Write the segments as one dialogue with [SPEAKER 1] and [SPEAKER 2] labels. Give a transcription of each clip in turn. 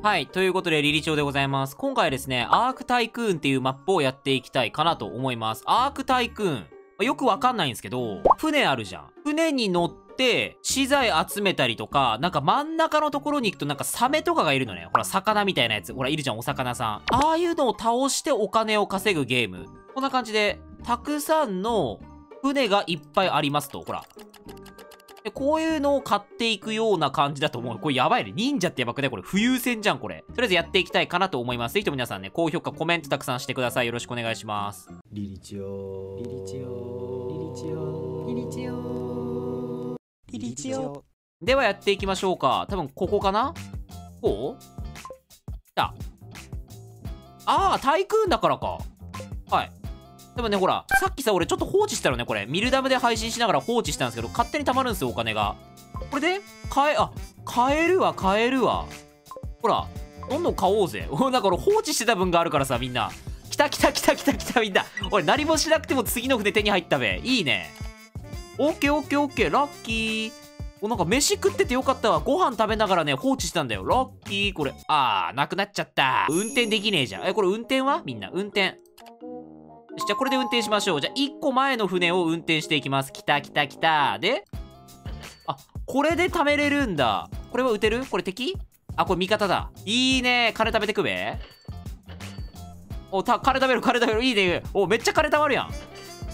[SPEAKER 1] はい。ということで、リリチョウでございます。今回ですね、アークタイクーンっていうマップをやっていきたいかなと思います。アークタイクーン。まよくわかんないんですけど、船あるじゃん。船に乗って、資材集めたりとか、なんか真ん中のところに行くとなんかサメとかがいるのね。ほら、魚みたいなやつ。ほら、いるじゃん、お魚さん。ああいうのを倒してお金を稼ぐゲーム。こんな感じで、たくさんの船がいっぱいありますと。ほら。でこういうのを買っていくような感じだと思う。これやばいね。忍者ってやばくねこれ浮遊船じゃん、これ。とりあえずやっていきたいかなと思います。ぜひとも皆さんね、高評価、コメントたくさんしてください。よろしくお願いします。
[SPEAKER 2] リリチオ
[SPEAKER 3] リリチオリリチオリリチオリリチオ
[SPEAKER 1] ではやっていきましょうか。多分ここかな？こう？来た。ああ、タイクーンだからか。はい。でもね、ほら、さっきさ、俺ちょっと放置したのね、これ。ミルダムで配信しながら放置したんですけど、勝手に溜まるんですよ、お金が。これで、買え、あ、買えるわ、買えるわ。ほら、どんどん買おうぜ。おなんか俺放置してた分があるからさ、みんな。来た来た来た来た来たみんな。俺何もしなくても次の船手に入ったべ。いいね。オッケーオッケーオッケー、ラッキー。おなんか飯食っててよかったわ。ご飯食べながらね、放置したんだよ。ラッキー、これ。あー、なくなっちゃった。運転できねえじゃん。え、これ運転は？みんな、運転。じゃあこれで運転しましょう。じゃあ1個前の船を運転していきます。来た来た来た。で、あ、これで貯めれるんだ。これは撃てる？これ敵？あ、これ味方だ。いいね。金食べてくべ。お、た、金食べる、金食べる。いいね。お、めっちゃ金貯まるやん。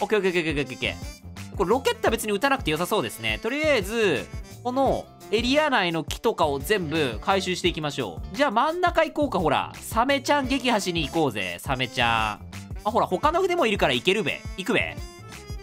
[SPEAKER 1] オッケーオッケーオッケーオッケーオッケー。これロケットは別に撃たなくて良さそうですね。とりあえず、このエリア内の木とかを全部回収していきましょう。じゃあ真ん中行こうか、ほら。サメちゃん撃破しに行こうぜ、サメちゃん。あ、ほら、他の船もいるから行けるべ。行くべ。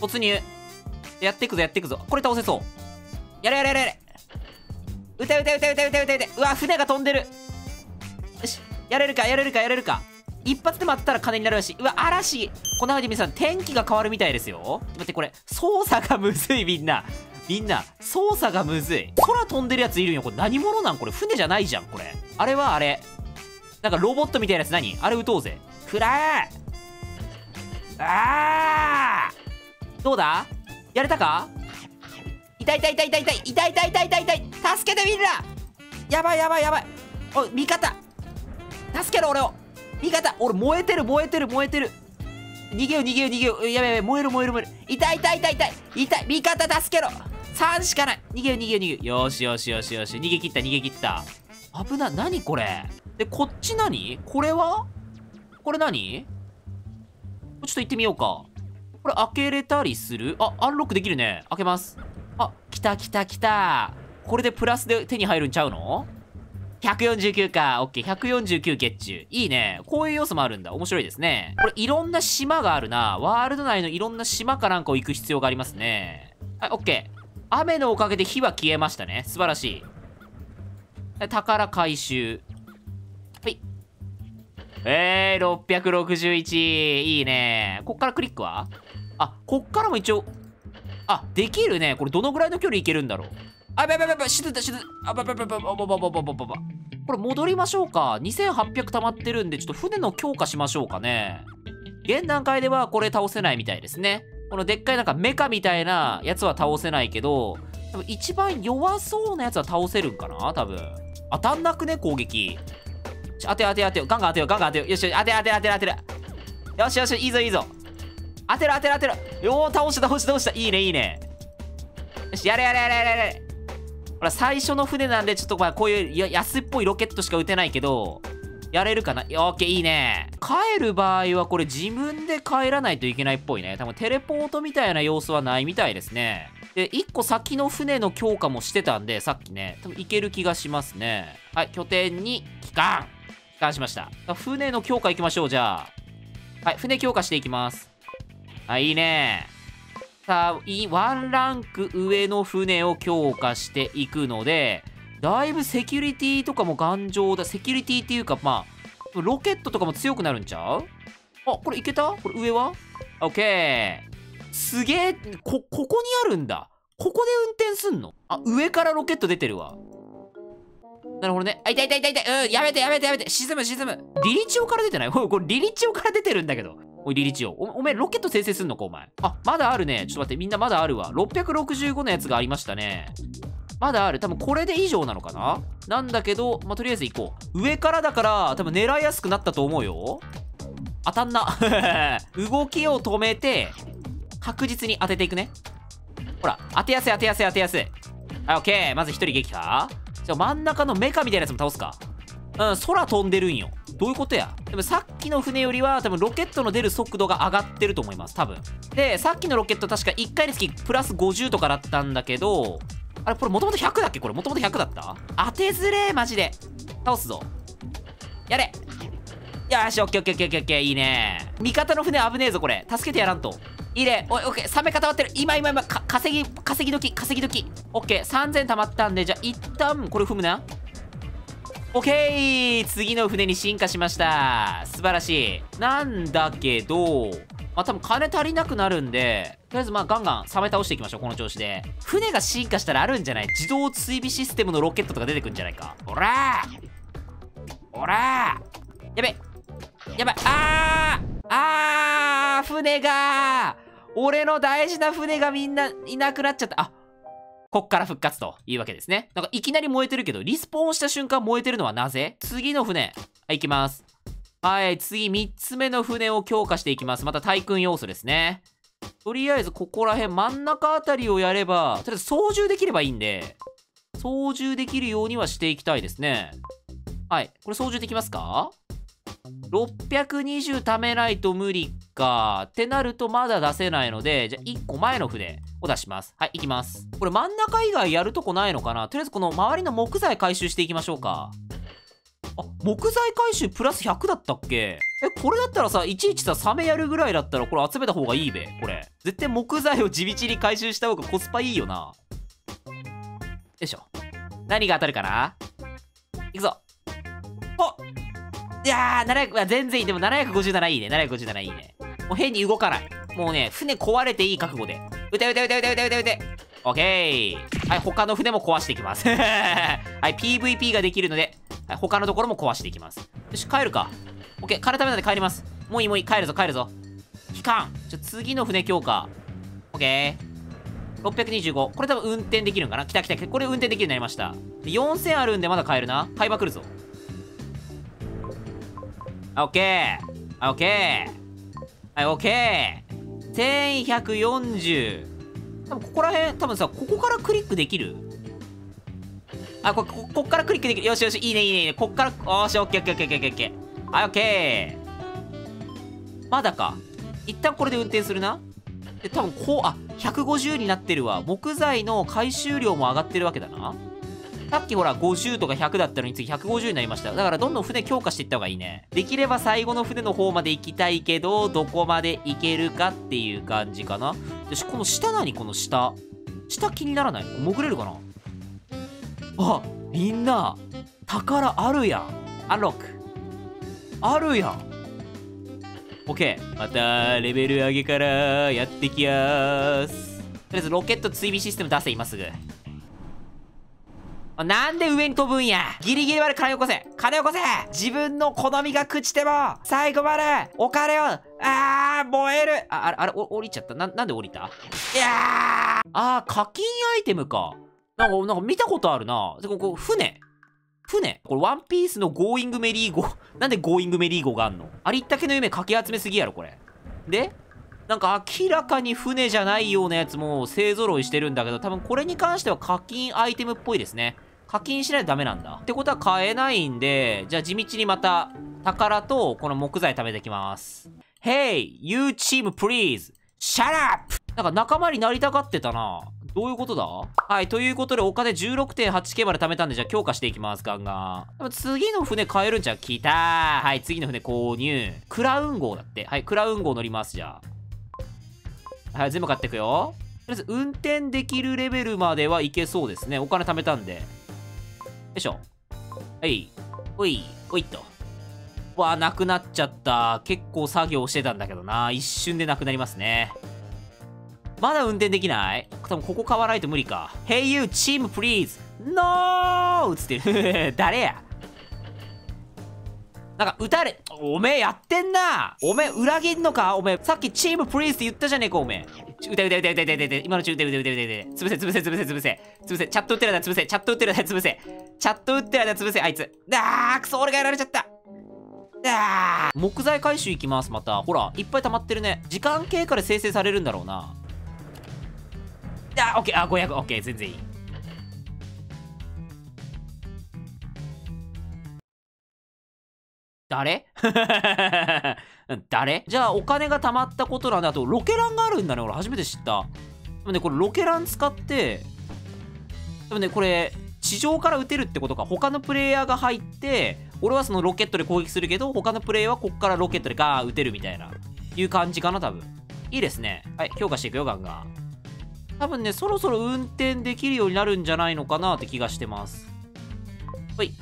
[SPEAKER 1] 突入。やってくぞ、やってくぞ。これ倒せそう。やれやれやれやれ。撃て撃て撃て撃て撃て撃て撃て。うわ、船が飛んでる。よし。やれるか、やれるか、やれるか。一発でも当てたら金になるらしい。うわ、嵐この間皆さん、天気が変わるみたいですよ。待って、これ、操作がむずい、みんな。みんな、操作がむずい。空飛んでるやついるよ。これ何者なん？これ、船じゃないじゃん、これ。あれはあれ。なんかロボットみたいなやつ何？あれ撃とうぜ。くらえあーどうだ？やれたか？痛い痛い痛い痛い痛い。痛い痛い痛い痛い痛い。助けてみんな。やばいやばいやばい。おい味方。助けろ俺を。味方。俺燃えてる燃えてる燃えてる。逃げよ逃げよ逃げよやばいやばい燃える燃える燃える。痛い痛い痛い痛い。痛い。味方助けろ。3しかない。逃げよ逃げよ逃げよよしよしよしよし。逃げ切った逃げ切った。危な何これ？でこっち何？これは？これ何？ちょっと行ってみようかこれ開けれたりする？あアンロックできるね開けますあ来た来た来たこれでプラスで手に入るんちゃうの？149か。オッケー。149ゲッチュ。いいね。こういう要素もあるんだ。面白いですね。これ、いろんな島があるな。ワールド内のいろんな島かなんかを行く必要がありますね。はい、オッケー。雨のおかげで火は消えましたね。素晴らし。い宝回収。はい。えー、661。いいね。こっからクリックは？あ、こっからも一応、あ、できるね。これどのぐらいの距離いけるんだろう？あ、ばばばば、死ぬだ、死ぬ。あ、ばばばばばばばばばばば。これ戻りましょうか。2800溜まってるんで、ちょっと船の強化しましょうかね。現段階ではこれ倒せないみたいですね。このでっかいなんかメカみたいなやつは倒せないけど、多分一番弱そうなやつは倒せるんかな？多分。当たんなくね？攻撃。ちょ当てよ当てよ当てよ。ガンガン当てよ、ガンガン当てよ。よし、当て当て当て当てる。よしよし、いいぞいいぞ。当てる当てる当てる。よー、倒した倒した倒した。いいねいいね。よし、やれやれやれやれやれ。ほら、最初の船なんで、ちょっとまあこういう安っぽいロケットしか撃てないけど、やれるかな？オッケー、いいね。帰る場合はこれ自分で帰らないといけないっぽいね。多分テレポートみたいな様子はないみたいですね。で、1個先の船の強化もしてたんで、さっきね、多分行ける気がしますね。はい、拠点に帰還。帰還しました。船の強化行きましょう、じゃあ。はい、船強化していきます。はい、いね。さあ、いワンランク上の船を強化していくので、だいぶセキュリティとかも頑丈だ。セキュリティっていうか、まあ、ロケットとかも強くなるんちゃう？あ、これいけた？これ上は？オッケー。すげえ、こ、ここにあるんだ。ここで運転すんの？あ、上からロケット出てるわ。なるほどね。あ、痛い痛い痛い痛い。うん、やめてやめてやめて。沈む沈む。リリチオから出てない？おい、これリリチオから出てるんだけど。おい、リリチオ。お、おめえロケット生成すんのか、お前。あ、まだあるね。ちょっと待って、みんなまだあるわ。665のやつがありましたね。まだある多分これで以上なのかな？なんだけど、まあ、とりあえず行こう上からだから多分狙いやすくなったと思うよ当たんな 動きを止めて確実に当てていくねほら当てやすい当てやすい当てやすいはいオッケーまず1人撃破じゃ真ん中のメカみたいなやつも倒すか。うん空飛んでるんよ。どういうことや。でもさっきの船よりは多分ロケットの出る速度が上がってると思います多分。でさっきのロケット確か1回につきプラス50とかだったんだけどあれこれもともと100だっけ？これもともと100だった？当てずれマジで。倒すぞ。やれ。よしオッケーオッケーオッケーオッケーいいね。味方の船危ねえぞこれ。助けてやらんと。いいね。おいオッケーサメ固まってる。今今今か稼ぎ稼ぎ時稼ぎ時。オッケー3000溜まったんでじゃあ一旦これ踏むな。オッケー次の船に進化しました。素晴らしい。なんだけどまあ多分金足りなくなるんでとりあえずまあガンガンサメ倒していきましょうこの調子で。船が進化したらあるんじゃない？自動追尾システムのロケットとか出てくんじゃないか？ほらほらやべやばいあーあー船が俺の大事な船がみんないなくなっちゃったあこっから復活というわけですね。なんかいきなり燃えてるけど、リスポーンした瞬間燃えてるのはなぜ？次の船。はい、行きます。はい、次3つ目の船を強化していきます。また対空要素ですね。とりあえずここら辺真ん中あたりをやれば、とりあえず操縦できればいいんで、操縦できるようにはしていきたいですね。はい、これ操縦できますか？620貯めないと無理か。ってなるとまだ出せないので、じゃあ1個前の筆を出します。はい、行きます。これ真ん中以外やるとこないのかな？とりあえずこの周りの木材回収していきましょうか。あ、木材回収プラス100だったっけ？え、これだったらさ、いちいちさ、サメやるぐらいだったらこれ集めた方がいいべ、これ。絶対木材を地道に回収した方がコスパいいよな。よいしょ。何が当たるかな？いくぞ。おいやー、700、全然いい。でも757いいね。757いいね。もう変に動かない。もうね、船壊れていい覚悟で。撃て撃て撃て撃て撃て撃て撃て。オッケー。はい、他の船も壊していきます。はい、PVP ができるので、はい、他のところも壊していきます。よし、帰るか。オッケー、帰るためなんで帰ります。もういいもういい。帰るぞ、帰るぞ。期間。じゃ、次の船強化。オッケー。625。これ多分運転できるんかな来た来た来た。これ運転できるようになりました。4000あるんでまだ買えるな。買いまくるぞ。オッケーオッケーはい、オッケー !1140! 多分ここら辺、多分さ、ここからクリックできる？あ、こ、こ、こっからクリックできる。よしよし、いいね、いいね、いいね。こっから、よし、オッケー、オッケー、オッケー、オッケー、オッケー。はい、オッケー。まだか。一旦これで運転するな。で、多分こう、あ、150になってるわ。木材の回収量も上がってるわけだな。さっきほら50とか100だったのに次150になりました。だからどんどん船強化していった方がいいね。できれば最後の船の方まで行きたいけど、どこまで行けるかっていう感じかな。よし、この下何？この下。下気にならない？潜れるかな？あ、みんな、宝あるやん。アンロック。あるやん。オッケー。また、レベル上げからやってきやーす。とりあえずロケット追尾システム出せ、今すぐ。なんで上に飛ぶんやギリギリまで金よこせ金よこせ自分の好みが朽ちても最後までお金をあー燃えるあ、あれ、あれ、降りちゃったな、なんで降りた？いやーあー、課金アイテムか。なんか、なんか見たことあるな。で、ここ、船。船これ、ワンピースのゴーイングメリーゴー。なんでゴーイングメリーゴーがあんの？ありったけの夢かき集めすぎやろ、これ。でなんか明らかに船じゃないようなやつも勢揃いしてるんだけど、多分これに関しては課金アイテムっぽいですね。課金しないとダメなんだ。ってことは買えないんで、じゃあ地道にまた宝とこの木材貯めてきます。Hey, you team please! Shut up! なんか仲間になりたがってたな。どういうことだ？はい、ということでお金 16.8K まで貯めたんで、じゃあ強化していきます、ガンガン。次の船買えるんじゃん。来たーはい、次の船購入。クラウン号だって。はい、クラウン号乗ります、じゃあ。はい、全部買っていくよ。とりあえず、運転できるレベルまではいけそうですね。お金貯めたんで。いしょ。はい。おい、おいっと。わ、なくなっちゃった。結構作業してたんだけどな。一瞬でなくなりますね。まだ運転できない？多分ここ買わないと無理か。Hey you, team please! No! つってる。誰や？なんか撃たれ、おめえやってんなおめえ裏切んのか？おめえ、さっきチームプリーズって言ったじゃねえかおめえ。撃て撃て撃て撃て撃て撃て今のうち撃て撃て撃て撃て撃て潰せ潰せ潰せ潰せ潰せチャット打ってる間潰せチャット打ってる間潰せチャット打ってる間潰せあいつあーくそ俺がやられちゃったあー木材回収いきますまたほらいっぱい溜まってるね時間経過で生成されるんだろうなあオッケーあ500オッケー全然いい誰？誰？じゃあお金が貯まったことなんであとロケランがあるんだね。俺初めて知った。でもねこれロケラン使ってでもねこれ地上から撃てるってことか。他のプレイヤーが入って俺はそのロケットで攻撃するけど他のプレイヤーはこっからロケットでガーン撃てるみたいな。いう感じかな多分。いいですね。はい強化していくよガンガン。多分ねそろそろ運転できるようになるんじゃないのかなって気がしてます。ほい。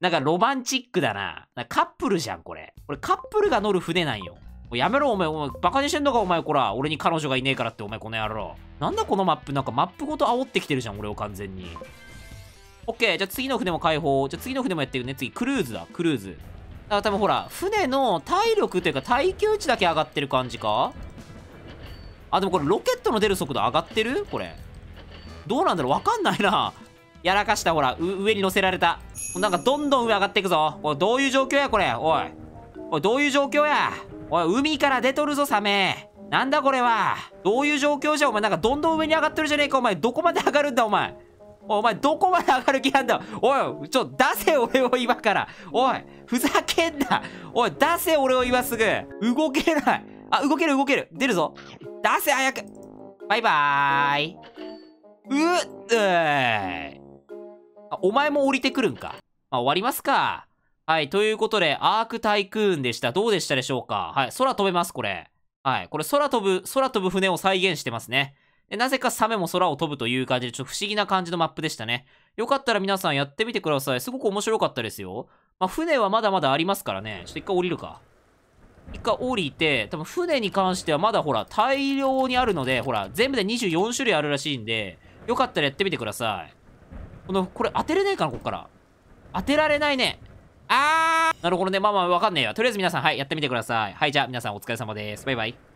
[SPEAKER 1] なんかロマンチックだな。なカップルじゃん、これ。これカップルが乗る船なんよ。やめろ、お前。お前、バカにしてんのか、お前、こら。俺に彼女がいねえからって、お前、この野郎。なんだ、このマップ？なんかマップごと煽ってきてるじゃん、俺を完全に。オッケー。じゃあ次の船も解放。じゃあ次の船もやってるね。次、クルーズだ、クルーズ。だから多分ほら、船の体力というか耐久値だけ上がってる感じか？あ、でもこれロケットの出る速度上がってる？これ。どうなんだろう？わかんないな。やらかした、ほら、上に乗せられた。なんかどんどん上上がっていくぞ。おい、どういう状況や、これ？おい。おい、どういう状況や？おい、海から出とるぞ、サメ。なんだこれは？どういう状況じゃ、お前。なんかどんどん上に上がってるじゃねえか、お前。どこまで上がるんだ、お前？お前、どこまで上がる気なんだ？おい、ちょ、出せ、俺を今から。おい、ふざけんな。おい、出せ、俺を今すぐ。動けない。あ、動ける、動ける。出るぞ。出せ、早く。バイバーイ。う、うーい。お前も降りてくるんか。まあ、終わりますか。はい。ということで、アークタイクーンでした。どうでしたでしょうかはい。空飛べます、これ。はい。これ、空飛ぶ、空飛ぶ船を再現してますね。で、なぜかサメも空を飛ぶという感じで、ちょっと不思議な感じのマップでしたね。よかったら皆さんやってみてください。すごく面白かったですよ。まあ、船はまだまだありますからね。ちょっと一回降りるか。一回降りて、多分船に関してはまだほら、大量にあるので、ほら、全部で24種類あるらしいんで、よかったらやってみてください。この、これ当てれねえかな、こっから。当てられないね。あーなるほどね。まあまあわかんねえよ。とりあえず皆さん、はい、やってみてください。はい、じゃあ皆さんお疲れ様です。バイバイ。